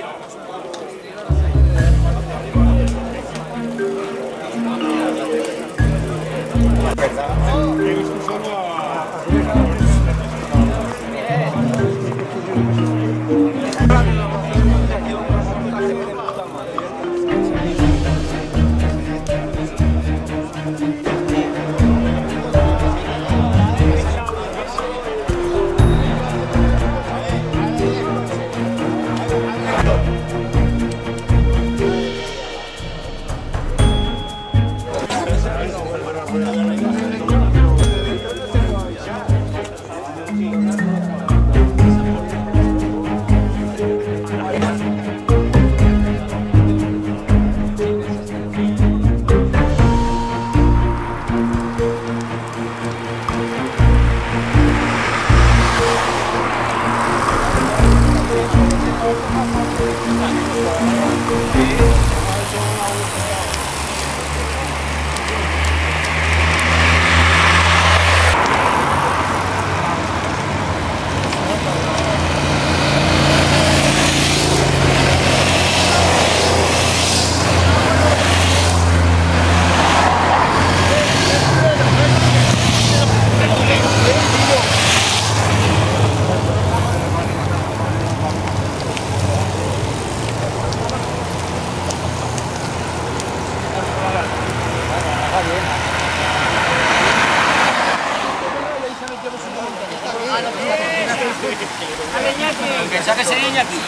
get off some level. Ya que sería Iñaki.